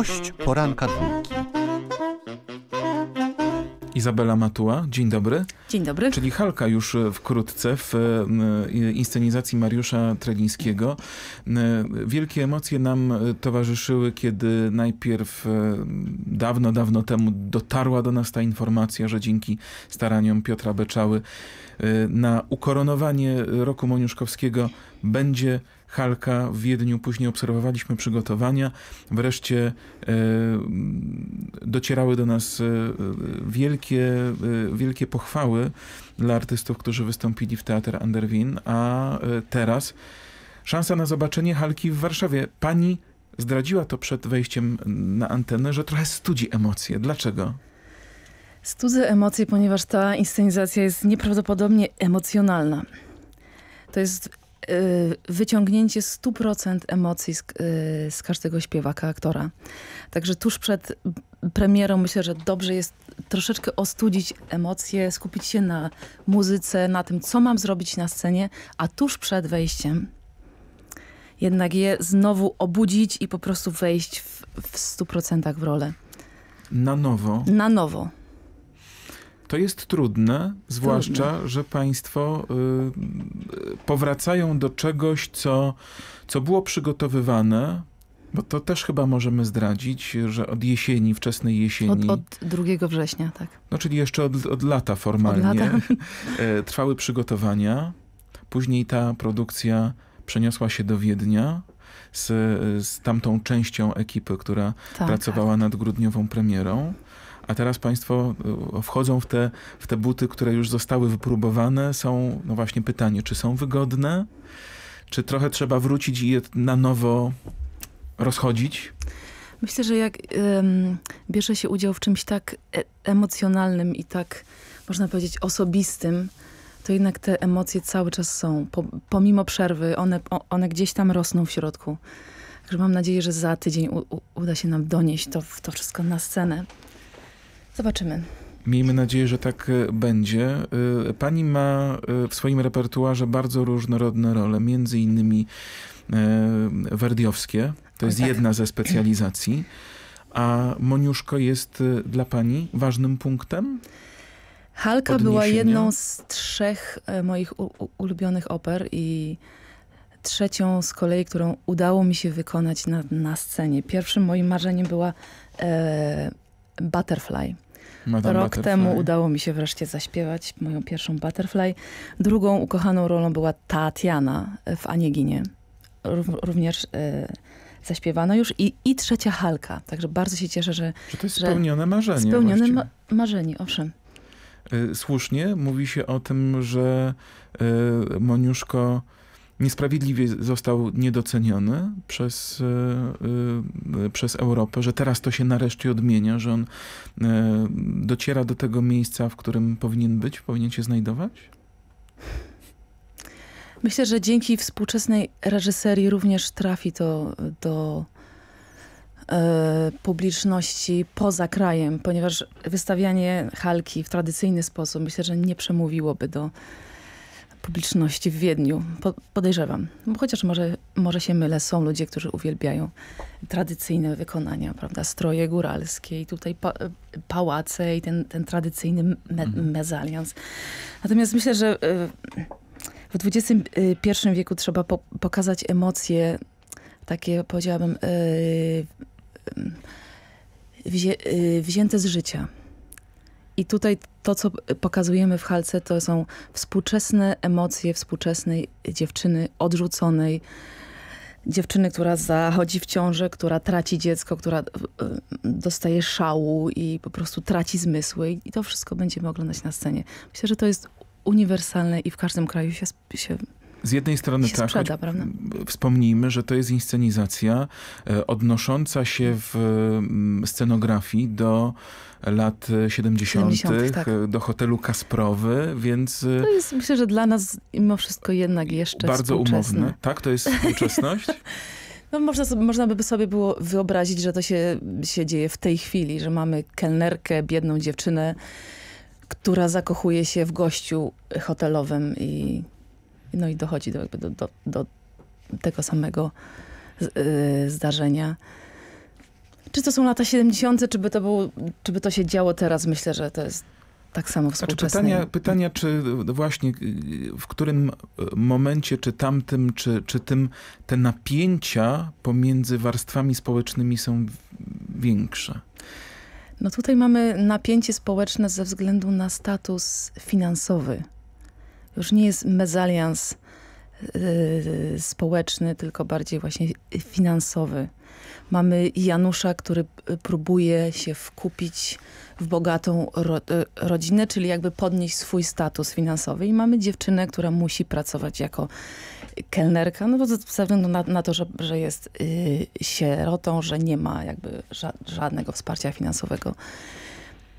Gość poranka dwójki. Izabela Matuła, dzień dobry. Dzień dobry. Czyli Halka już e, wkrótce w e, inscenizacji Mariusza Trelińskiego. E, wielkie emocje nam towarzyszyły, kiedy najpierw dawno, dawno temu dotarła do nas ta informacja, że dzięki staraniom Piotra Beczały na ukoronowanie roku Moniuszkowskiego będzie Halka w Wiedniu. Później obserwowaliśmy przygotowania. Wreszcie e, docierały do nas e, wielkie, e, wielkie pochwały dla artystów, którzy wystąpili w Teatr Anderwin, a teraz szansa na zobaczenie Halki w Warszawie. Pani zdradziła to przed wejściem na antenę, że trochę studzi emocje. Dlaczego? Studzę emocje, ponieważ ta inscenizacja jest nieprawdopodobnie emocjonalna. To jest wyciągnięcie 100% emocji z, y, z, każdego śpiewaka, aktora. Także tuż przed premierą myślę, że dobrze jest troszeczkę ostudzić emocje, skupić się na muzyce, na tym, co mam zrobić na scenie, a tuż przed wejściem jednak je znowu obudzić i po prostu wejść w, w 100% w rolę. Na nowo? Na nowo. To jest trudne, zwłaszcza, trudne. że państwo y, powracają do czegoś, co, co było przygotowywane, bo to też chyba możemy zdradzić, że od jesieni, wczesnej jesieni. Od, od 2 września, tak. No czyli jeszcze od, od lata formalnie. Od lata. E, trwały przygotowania. Później ta produkcja przeniosła się do Wiednia z, z tamtą częścią ekipy, która tak, pracowała tak. nad grudniową premierą a teraz Państwo e, wchodzą w te, w te buty, które już zostały wypróbowane. Są, no właśnie pytanie, czy są wygodne? Czy trochę trzeba wrócić i je na nowo rozchodzić? Myślę, że jak um, bierze się udział w czymś tak e emocjonalnym i tak, można powiedzieć, osobistym, to jednak te emocje cały czas są. Po, pomimo przerwy, one, one gdzieś tam rosną w środku. Także mam nadzieję, że za tydzień u, u, uda się nam donieść to, to wszystko na scenę. Zobaczymy. Miejmy nadzieję, że tak e, będzie. E, pani ma e, w swoim repertuarze bardzo różnorodne role, między innymi werdiowskie. To jest tak. jedna ze specjalizacji. A Moniuszko jest dla pani ważnym punktem? Halka była jedną z trzech moich ulubionych oper i trzecią z kolei, którą udało mi się wykonać na, na scenie. Pierwszym moim marzeniem była e, Butterfly. Madame Rok Butterfly. temu udało mi się wreszcie zaśpiewać moją pierwszą Butterfly. Drugą ukochaną rolą była Tatiana w Anieginie. Również e, zaśpiewano już. I, I trzecia Halka. Także bardzo się cieszę, że... Że to jest spełnione marzenie. Spełnione ma marzenie, owszem. E, słusznie mówi się o tym, że e, Moniuszko niesprawiedliwie został niedoceniony przez, e, e, przez Europę, że teraz to się nareszcie odmienia, że on e, dociera do tego miejsca, w którym powinien być, powinien się znajdować? Myślę, że dzięki współczesnej reżyserii również trafi to do publiczności poza krajem, ponieważ wystawianie Halki w tradycyjny sposób myślę, że nie przemówiłoby do publiczności w Wiedniu. Po, podejrzewam. Chociaż może, może się mylę. Są ludzie, którzy uwielbiają tradycyjne wykonania, prawda? Stroje góralskie i tutaj pa, pałace i ten, ten tradycyjny me, mhm. mezalians. Natomiast myślę, że e, w XXI wieku trzeba po, pokazać emocje takie, powiedziałabym, e, wzię, e, wzięte z życia. I tutaj to, co pokazujemy w Halce, to są współczesne emocje współczesnej dziewczyny odrzuconej, dziewczyny, która zachodzi w ciążę, która traci dziecko, która e, dostaje szału i po prostu traci zmysły. I to wszystko będziemy oglądać na scenie. Myślę, że to jest uniwersalne i w każdym kraju się, się z jednej strony tak, sprzeda, wspomnijmy, że to jest inscenizacja e, odnosząca się w scenografii do lat 70., 70 tak. E, do hotelu Kasprowy, więc... E, to jest myślę, że dla nas mimo wszystko jednak jeszcze Bardzo umowne. Tak? To jest współczesność? No można, sobie, można by sobie było wyobrazić, że to się, się dzieje w tej chwili, że mamy kelnerkę, biedną dziewczynę, która zakochuje się w gościu hotelowym i no i dochodzi do, jakby do, do, do tego samego y, zdarzenia. Czy to są lata 70., czy by to, było, czy by to się działo teraz? Myślę, że to jest tak samo współczesne. Znaczy pytania, pytania, czy właśnie w którym momencie, czy tamtym, czy, czy tym te napięcia pomiędzy warstwami społecznymi są większe? No tutaj mamy napięcie społeczne ze względu na status finansowy. Już nie jest mezalians yy, społeczny, tylko bardziej właśnie finansowy. Mamy Janusza, który próbuje się wkupić w bogatą ro e, rodzinę, czyli jakby podnieść swój status finansowy. I mamy dziewczynę, która musi pracować jako kelnerka, no ze względu na, na to, że, że jest yy, sierotą, że nie ma jakby ża żadnego wsparcia finansowego.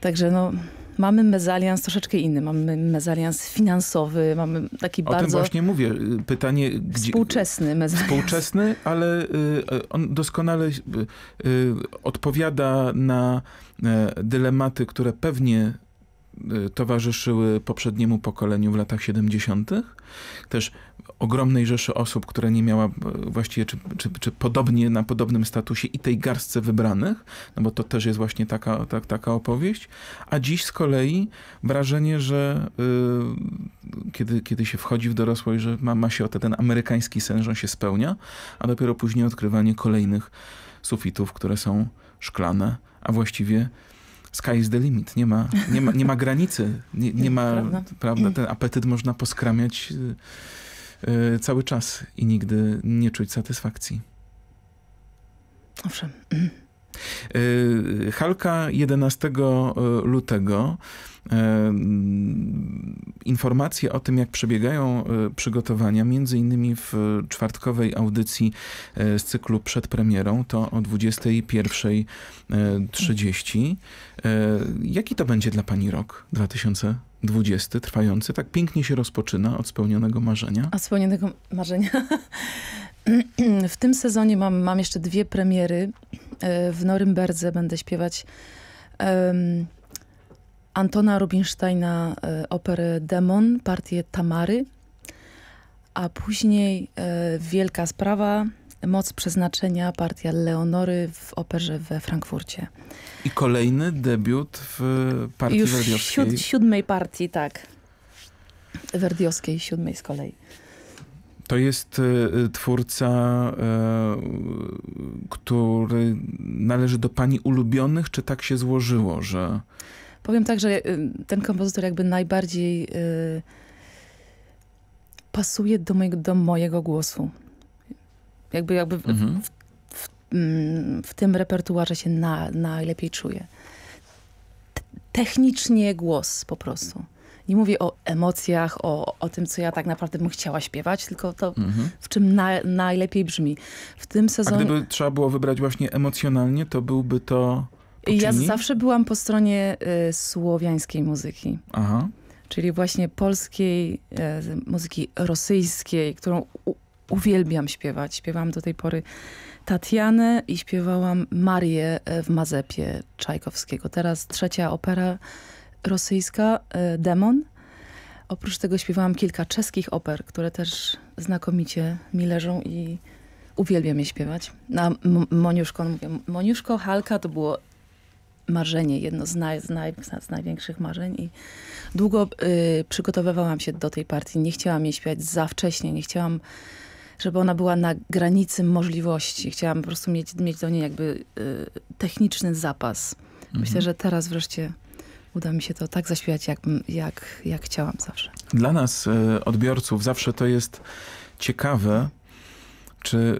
Także no, mamy mezalians troszeczkę inny. Mamy mezalians finansowy, mamy taki o bardzo... O tym właśnie mówię. Pytanie... Gdzie... Współczesny mezalians. Współczesny, ale y, on doskonale y, y, odpowiada na dylematy, które pewnie towarzyszyły poprzedniemu pokoleniu w latach 70. Też ogromnej rzeszy osób, która nie miała właściwie, czy, czy, czy, podobnie na podobnym statusie i tej garstce wybranych, no bo to też jest właśnie taka, tak, taka opowieść, a dziś z kolei wrażenie, że yy, kiedy, kiedy się wchodzi w dorosłość, że ma, ma się o ten amerykański sen, że on się spełnia, a dopiero później odkrywanie kolejnych sufitów, które są szklane, a właściwie sky is the limit, nie ma, nie ma, nie ma granicy, nie, nie ma, prawda? prawda, ten apetyt można poskramiać yy, cały czas i nigdy nie czuć satysfakcji. Owszem. Yy, Halka 11 lutego informacje o tym, jak przebiegają przygotowania, między innymi w czwartkowej audycji z cyklu przed premierą, to o 21.30. Jaki to będzie dla pani rok 2020, trwający? Tak pięknie się rozpoczyna od spełnionego marzenia. Od spełnionego marzenia. W tym sezonie mam, mam jeszcze dwie premiery. W Norymberdze będę śpiewać um, Antona Rubinsteina e, operę Demon, partię Tamary, a później e, Wielka Sprawa, Moc Przeznaczenia, partia Leonory w operze we Frankfurcie. I kolejny debiut w partii Już werdiowskiej. Siód, siódmej partii, tak. Werdiowskiej, siódmej z kolei. To jest y, twórca, y, który należy do pani ulubionych, czy tak się złożyło, że... Powiem tak, że y, ten kompozytor jakby najbardziej y, pasuje do mojego, do mojego głosu. Jakby, jakby mhm. w, w, w, mm, w, tym repertuarze się na, najlepiej czuję. Technicznie głos po prostu. Nie mówię o emocjach, o, o tym, co ja tak naprawdę bym chciała śpiewać, tylko to, mhm. w czym na, najlepiej brzmi. W tym sezonie... A gdyby trzeba było wybrać właśnie emocjonalnie, to byłby to ja zawsze byłam po stronie y, słowiańskiej muzyki. Aha. Czyli właśnie polskiej y, muzyki rosyjskiej, którą u, uwielbiam śpiewać. Śpiewałam do tej pory Tatianę i śpiewałam Marię e, w Mazepie Czajkowskiego. Teraz trzecia opera rosyjska, y, Demon. Oprócz tego śpiewałam kilka czeskich oper, które też znakomicie mi leżą i uwielbiam je śpiewać. Na Moniuszko, mówię, Moniuszko, Halka to było marzenie, jedno z, naj, z, naj, z największych marzeń i długo y, przygotowywałam się do tej partii. Nie chciałam jej śpiewać za wcześnie, nie chciałam, żeby ona była na granicy możliwości. Chciałam po prostu mieć, mieć do niej jakby y, techniczny zapas. Mhm. Myślę, że teraz wreszcie uda mi się to tak zaśpiewać, jak, jak, jak chciałam zawsze. Dla nas, y, odbiorców, zawsze to jest ciekawe, czy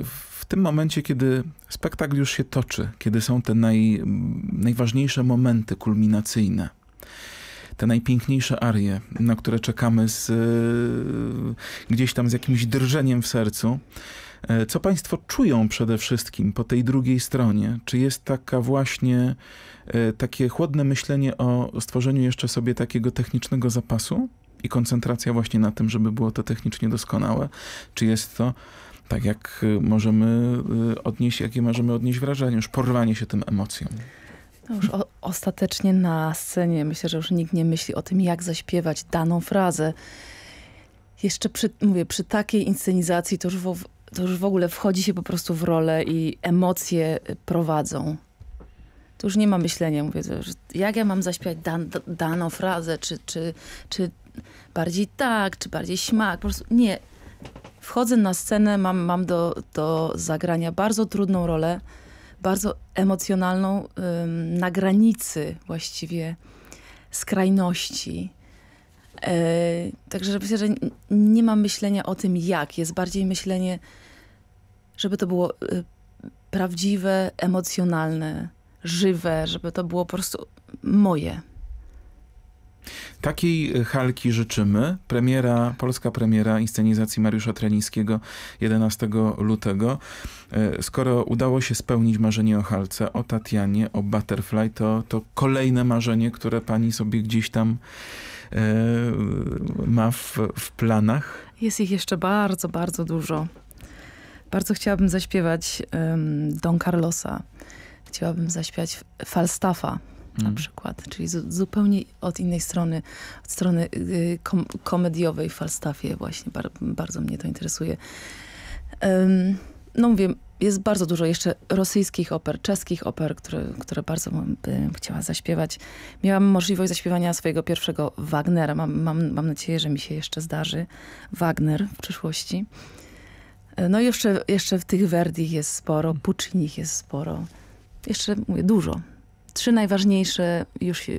tym momencie, kiedy spektakl już się toczy, kiedy są te naj, najważniejsze momenty kulminacyjne, te najpiękniejsze arie, na które czekamy z, gdzieś tam z jakimś drżeniem w sercu, e, co Państwo czują przede wszystkim po tej drugiej stronie? Czy jest taka właśnie e, takie chłodne myślenie o stworzeniu jeszcze sobie takiego technicznego zapasu i koncentracja właśnie na tym, żeby było to technicznie doskonałe? Czy jest to tak jak y, możemy odnieść, jakie możemy odnieść wrażenie, już porwanie się tym emocjom. No już o, ostatecznie na scenie myślę, że już nikt nie myśli o tym, jak zaśpiewać daną frazę. Jeszcze przy, mówię, przy takiej inscenizacji to już, to już w ogóle wchodzi się po prostu w rolę i emocje prowadzą. to już nie ma myślenia. Mówię, że jak ja mam zaśpiewać dan, daną frazę, czy, czy, czy bardziej tak, czy bardziej śmak. Po prostu nie. Wchodzę na scenę, mam, mam do, do zagrania bardzo trudną rolę, bardzo emocjonalną, ym, na granicy właściwie skrajności. Yy, także myślę, że nie ma myślenia o tym, jak. Jest bardziej myślenie, żeby to było y, prawdziwe, emocjonalne, żywe, żeby to było po prostu moje. Takiej halki życzymy. Premiera, polska premiera inscenizacji Mariusza Trelińskiego 11 lutego. E, skoro udało się spełnić marzenie o halce, o Tatianie, o Butterfly, to, to kolejne marzenie, które pani sobie gdzieś tam e, ma w, w planach? Jest ich jeszcze bardzo, bardzo dużo. Bardzo chciałabym zaśpiewać um, Don Carlosa. Chciałabym zaśpiewać Falstaffa na mm. przykład, czyli zupełnie od innej strony, od strony y, kom komediowej w Falstaffie właśnie. Bar bardzo mnie to interesuje. Um, no mówię, jest bardzo dużo jeszcze rosyjskich oper, czeskich oper, które, które bardzo bym chciała zaśpiewać. Miałam możliwość zaśpiewania swojego pierwszego Wagnera. Mam, mam, mam nadzieję, że mi się jeszcze zdarzy Wagner w przyszłości. No i jeszcze, jeszcze w tych Verdi jest sporo, Puccinich jest sporo. Jeszcze, mówię, dużo. Trzy najważniejsze już się,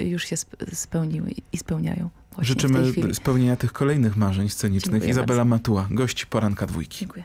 już się spełniły i spełniają. Życzymy spełnienia tych kolejnych marzeń scenicznych. Dziękuję Izabela bardzo. Matuła, gość poranka dwójki. Dziękuję.